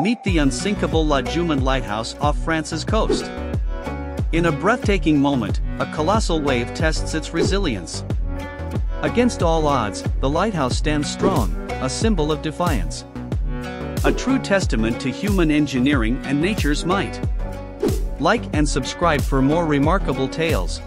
Meet the unsinkable La Jument Lighthouse off France's coast. In a breathtaking moment, a colossal wave tests its resilience. Against all odds, the lighthouse stands strong, a symbol of defiance. A true testament to human engineering and nature's might. Like and subscribe for more remarkable tales.